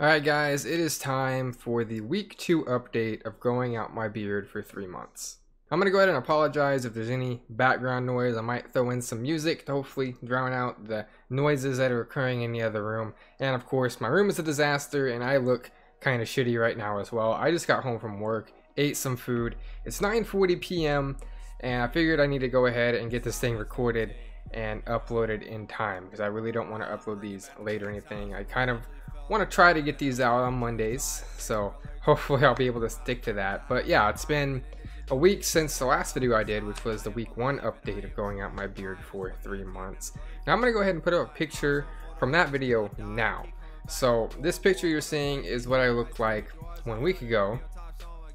Alright guys, it is time for the week 2 update of growing out my beard for 3 months. I'm going to go ahead and apologize if there's any background noise. I might throw in some music to hopefully drown out the noises that are occurring in the other room. And of course, my room is a disaster and I look kind of shitty right now as well. I just got home from work, ate some food. It's 9.40 p.m. and I figured I need to go ahead and get this thing recorded and uploaded in time because I really don't want to upload these late or anything. I kind of want to try to get these out on Mondays, so hopefully I'll be able to stick to that. But yeah, it's been a week since the last video I did, which was the week one update of going out my beard for three months. Now I'm going to go ahead and put up a picture from that video now. So this picture you're seeing is what I looked like one week ago,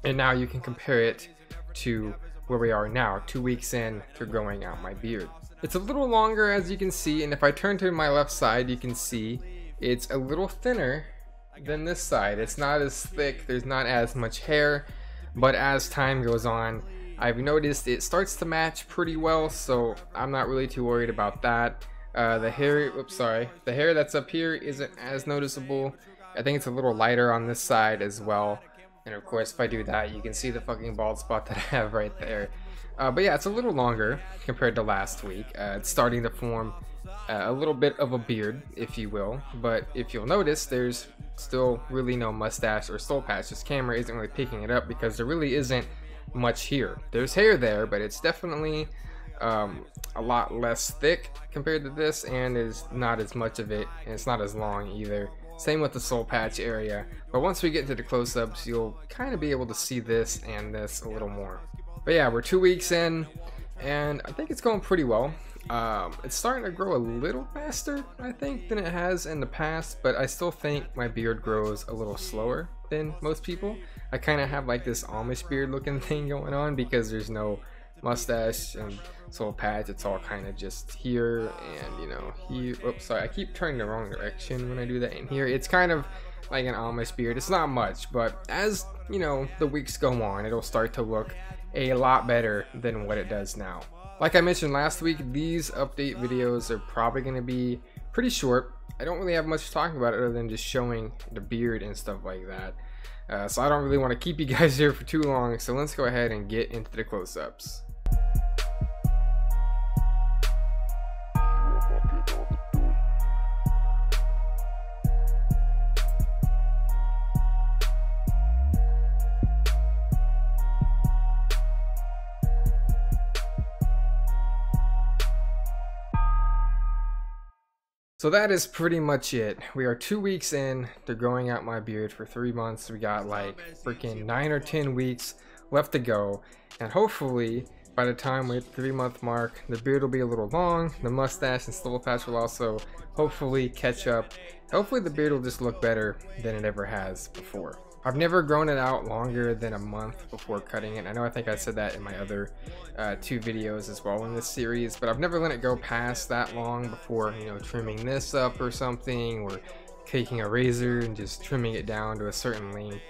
and now you can compare it to where we are now, two weeks in to growing out my beard. It's a little longer as you can see, and if I turn to my left side, you can see it's a little thinner than this side. It's not as thick, there's not as much hair, but as time goes on, I've noticed it starts to match pretty well, so I'm not really too worried about that. Uh, the hair, oops, sorry, the hair that's up here isn't as noticeable. I think it's a little lighter on this side as well. And of course, if I do that, you can see the fucking bald spot that I have right there. Uh, but yeah, it's a little longer compared to last week. Uh, it's starting to form uh, a little bit of a beard, if you will. But if you'll notice, there's still really no mustache or soul patch. This camera isn't really picking it up because there really isn't much here. There's hair there, but it's definitely um, a lot less thick compared to this and is not as much of it and it's not as long either. Same with the soul patch area, but once we get to the close-ups, you'll kind of be able to see this and this a little more. But yeah, we're two weeks in, and I think it's going pretty well. Um, it's starting to grow a little faster, I think, than it has in the past, but I still think my beard grows a little slower than most people. I kind of have like this Amish beard looking thing going on because there's no mustache and soul patch. It's all kind of just here and, you know, here. Oops, sorry, I keep turning the wrong direction when I do that in here. It's kind of like an Amish beard. It's not much, but as, you know, the weeks go on, it'll start to look a lot better than what it does now. Like I mentioned last week, these update videos are probably going to be pretty short. I don't really have much to talk about other than just showing the beard and stuff like that. Uh, so I don't really want to keep you guys here for too long, so let's go ahead and get into the close-ups. So that is pretty much it. We are two weeks in to growing out my beard for three months. We got like freaking nine or 10 weeks left to go. And hopefully by the time we're at the three month mark, the beard will be a little long. The mustache and stubble patch will also hopefully catch up. Hopefully the beard will just look better than it ever has before. I've never grown it out longer than a month before cutting it. I know I think I said that in my other uh, two videos as well in this series, but I've never let it go past that long before, you know, trimming this up or something, or taking a razor and just trimming it down to a certain length.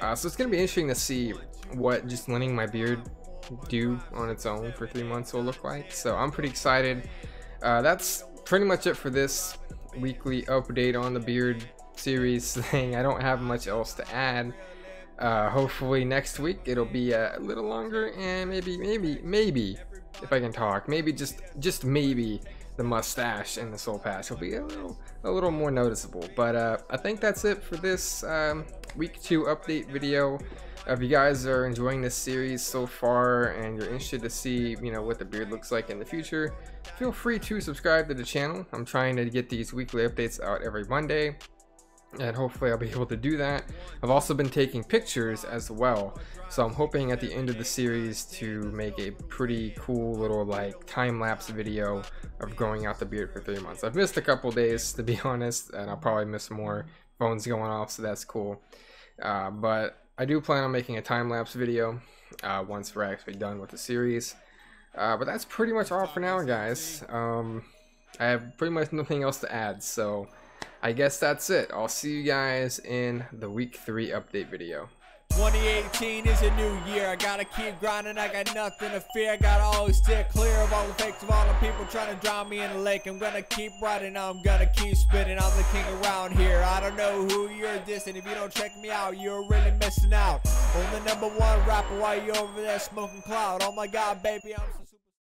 Uh, so it's going to be interesting to see what just letting my beard do on its own for three months will look like. So I'm pretty excited. Uh, that's pretty much it for this weekly update on the beard series thing. I don't have much else to add. Uh, hopefully next week it'll be a little longer and maybe, maybe, maybe, if I can talk, maybe just, just maybe the mustache and the soul patch will be a little, a little more noticeable. But uh, I think that's it for this um, week two update video. If you guys are enjoying this series so far and you're interested to see, you know, what the beard looks like in the future, feel free to subscribe to the channel. I'm trying to get these weekly updates out every Monday and hopefully I'll be able to do that. I've also been taking pictures as well, so I'm hoping at the end of the series to make a pretty cool little like time-lapse video of growing out the beard for three months. I've missed a couple days to be honest, and I'll probably miss more phones going off, so that's cool. Uh, but I do plan on making a time-lapse video uh, once we're actually done with the series. Uh, but that's pretty much all for now, guys. Um, I have pretty much nothing else to add, so I guess that's it. I'll see you guys in the week 3 update video. 2018 is a new year. I gotta keep grinding. I got nothing to fear. I gotta always steer clear of all the fakes of all the people trying to drown me in the lake. I'm gonna keep riding. I'm gonna keep spitting. I'm the king around here. I don't know who you're dissing. If you don't check me out, you're really missing out. On the number one rapper while you over there smoking cloud. Oh my god, baby, I'm so